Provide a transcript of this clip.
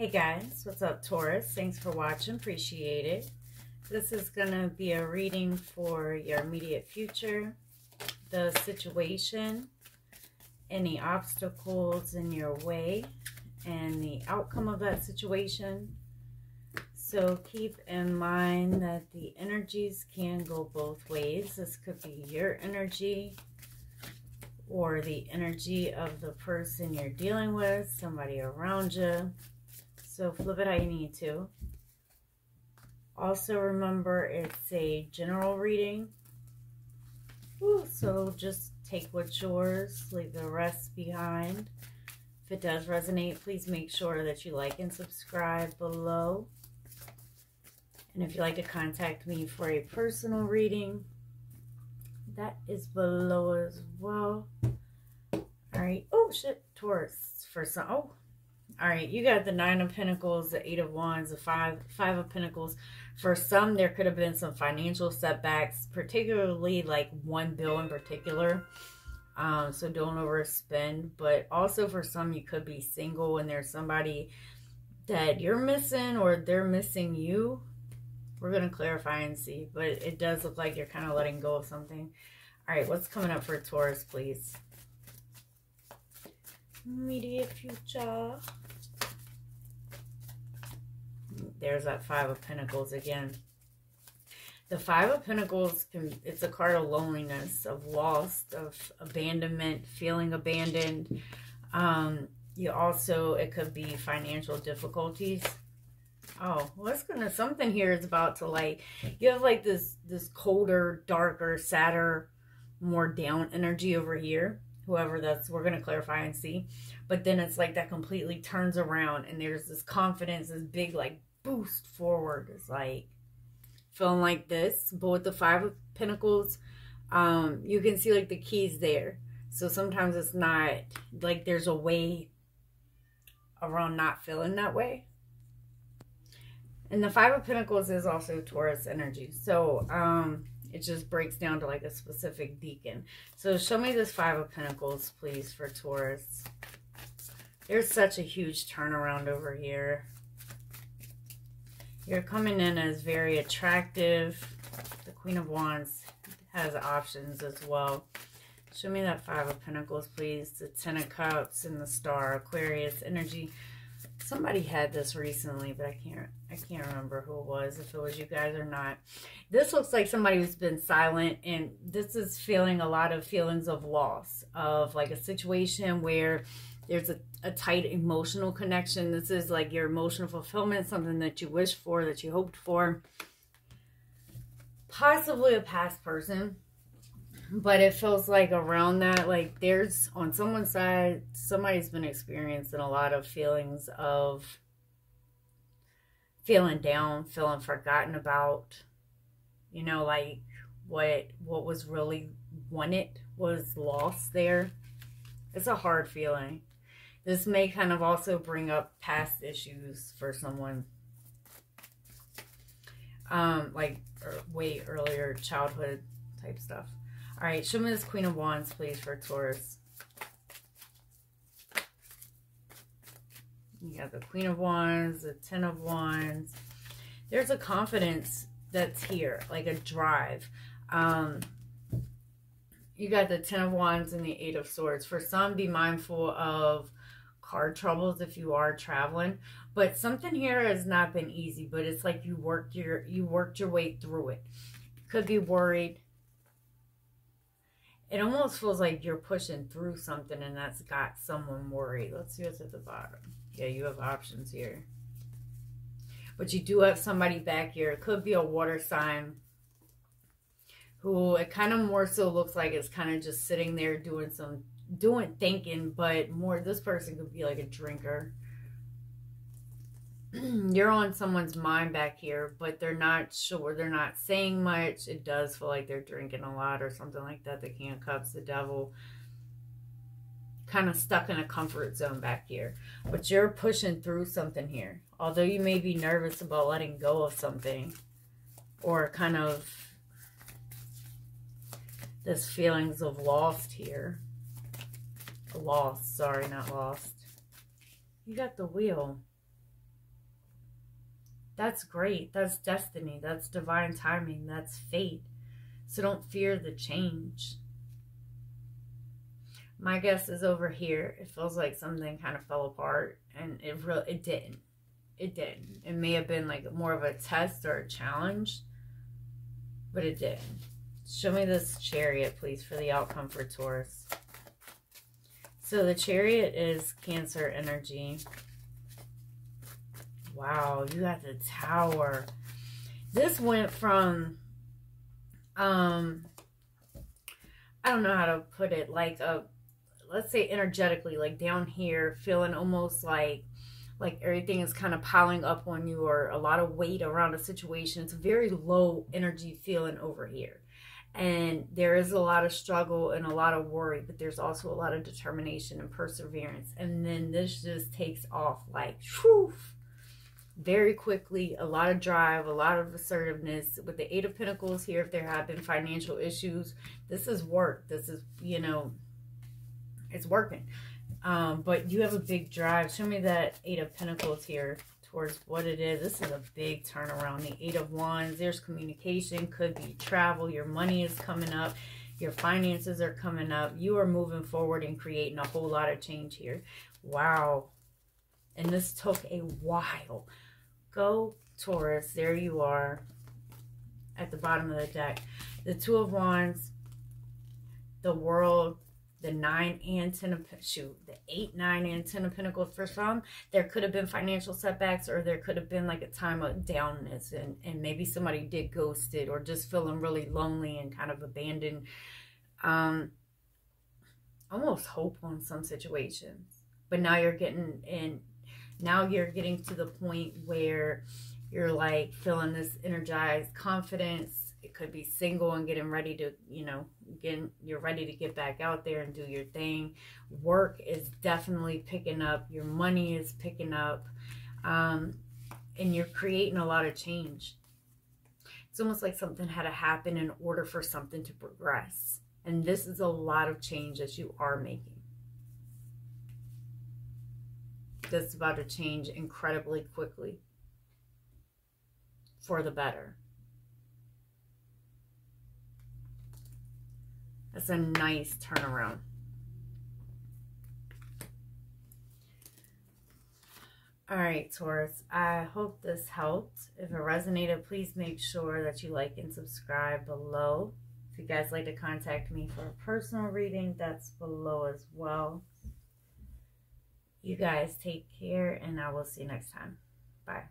Hey guys, what's up Taurus? Thanks for watching, appreciate it. This is going to be a reading for your immediate future, the situation, any obstacles in your way, and the outcome of that situation. So keep in mind that the energies can go both ways. This could be your energy or the energy of the person you're dealing with, somebody around you. So flip it how you need to. Also remember it's a general reading. Ooh, so just take what's yours, leave the rest behind. If it does resonate, please make sure that you like and subscribe below. And if you'd like to contact me for a personal reading, that is below as well. All right. Oh, shit. Taurus for some. Oh, all right, you got the Nine of Pentacles, the Eight of Wands, the Five Five of Pentacles. For some, there could have been some financial setbacks, particularly like one bill in particular. Um, so don't overspend. But also for some, you could be single and there's somebody that you're missing or they're missing you. We're going to clarify and see. But it does look like you're kind of letting go of something. All right, what's coming up for Taurus, please? Immediate future. There's that Five of Pentacles again. The Five of Pentacles, can, it's a card of loneliness, of loss, of abandonment, feeling abandoned. Um, you also, it could be financial difficulties. Oh, what's gonna, something here is about to like, you have like this, this colder, darker, sadder, more down energy over here. Whoever that's, we're gonna clarify and see. But then it's like that completely turns around and there's this confidence, this big like boost forward. It's like feeling like this. But with the Five of Pentacles, um, you can see like the keys there. So sometimes it's not like there's a way around not feeling that way. And the Five of Pentacles is also Taurus energy. So um, it just breaks down to like a specific decan So show me this Five of Pentacles, please, for Taurus. There's such a huge turnaround over here. You're coming in as very attractive. The Queen of Wands has options as well. Show me that Five of Pentacles, please. The Ten of Cups and the Star, Aquarius energy. Somebody had this recently, but I can't I can't remember who it was, if it was you guys or not. This looks like somebody who's been silent, and this is feeling a lot of feelings of loss, of like a situation where there's a, a tight emotional connection. This is like your emotional fulfillment, something that you wish for, that you hoped for. Possibly a past person, but it feels like around that, like there's on someone's side, somebody's been experiencing a lot of feelings of feeling down, feeling forgotten about, you know, like what what was really wanted was lost there. It's a hard feeling. This may kind of also bring up past issues for someone. Um, like er, way earlier childhood type stuff. All right, show me this Queen of Wands, please, for Taurus. You got the Queen of Wands, the Ten of Wands. There's a confidence that's here, like a drive. Um, you got the Ten of Wands and the Eight of Swords. For some, be mindful of car troubles if you are traveling. But something here has not been easy, but it's like you worked your you worked your way through it. Could be worried. It almost feels like you're pushing through something and that's got someone worried. Let's see what's at the bottom. Yeah, you have options here. But you do have somebody back here. It could be a water sign who it kind of more so looks like it's kind of just sitting there doing some doing thinking, but more this person could be like a drinker. You're on someone's mind back here, but they're not sure. They're not saying much. It does feel like they're drinking a lot or something like that. The King of Cups, the Devil. Kind of stuck in a comfort zone back here. But you're pushing through something here. Although you may be nervous about letting go of something. Or kind of this feelings of lost here Lost. Sorry, not lost. You got the wheel. That's great. That's destiny. That's divine timing. That's fate. So don't fear the change. My guess is over here. It feels like something kind of fell apart and it really it didn't. It didn't. It may have been like more of a test or a challenge, but it didn't. Show me this chariot, please, for the outcome for Taurus. So the chariot is Cancer energy. Wow, you got the tower. This went from, um, I don't know how to put it, like a, let's say energetically, like down here, feeling almost like, like everything is kind of piling up on you or a lot of weight around a situation. It's a very low energy feeling over here. And there is a lot of struggle and a lot of worry, but there's also a lot of determination and perseverance. And then this just takes off like, whew, very quickly, a lot of drive, a lot of assertiveness. With the Eight of Pentacles here, if there have been financial issues, this is work. This is, you know, it's working. Um, but you have a big drive. Show me that Eight of Pentacles here towards what it is. This is a big turnaround. The Eight of Wands, there's communication, could be travel. Your money is coming up. Your finances are coming up. You are moving forward and creating a whole lot of change here. Wow. And this took a while. Go Taurus. There you are at the bottom of the deck. The Two of Wands, the World, the Nine and Ten of shoot, the Eight, Nine, and Ten of Pentacles. For some, there could have been financial setbacks, or there could have been like a time of downness, and and maybe somebody did ghosted, or just feeling really lonely and kind of abandoned. Um, almost hope on some situations, but now you're getting in now you're getting to the point where you're like feeling this energized confidence it could be single and getting ready to you know getting you're ready to get back out there and do your thing. Work is definitely picking up. Your money is picking up um, and you're creating a lot of change. It's almost like something had to happen in order for something to progress. And this is a lot of change that you are making. That's about to change incredibly quickly for the better. That's a nice turnaround. All right, Taurus, I hope this helped. If it resonated, please make sure that you like and subscribe below. If you guys like to contact me for a personal reading, that's below as well. You guys take care, and I will see you next time. Bye.